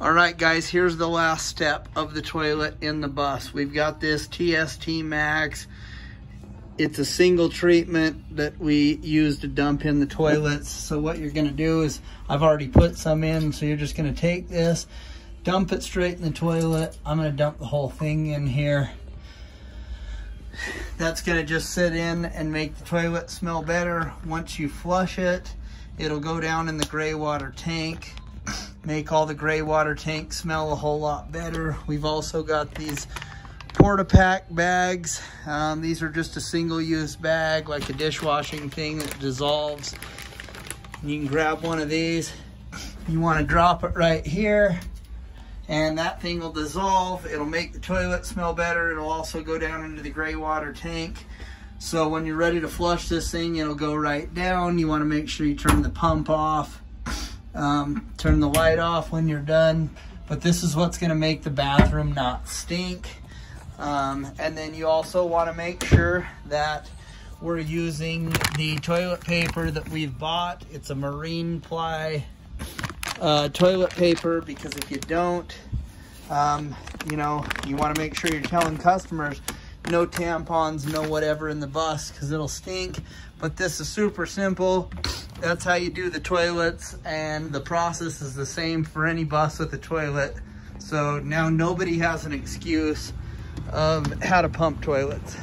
All right, guys, here's the last step of the toilet in the bus. We've got this TST Max. It's a single treatment that we use to dump in the toilets. So what you're gonna do is, I've already put some in, so you're just gonna take this, dump it straight in the toilet. I'm gonna dump the whole thing in here. That's gonna just sit in and make the toilet smell better. Once you flush it, it'll go down in the gray water tank make all the gray water tank smell a whole lot better. We've also got these porta pack bags. Um, these are just a single-use bag, like a dishwashing thing that dissolves. You can grab one of these. You want to drop it right here, and that thing will dissolve. It'll make the toilet smell better. It'll also go down into the gray water tank. So when you're ready to flush this thing, it'll go right down. You want to make sure you turn the pump off um, turn the light off when you're done. But this is what's gonna make the bathroom not stink. Um, and then you also wanna make sure that we're using the toilet paper that we've bought. It's a marine ply uh, toilet paper because if you don't, um, you know, you wanna make sure you're telling customers no tampons, no whatever in the bus because it'll stink. But this is super simple. That's how you do the toilets and the process is the same for any bus with a toilet. So now nobody has an excuse of how to pump toilets.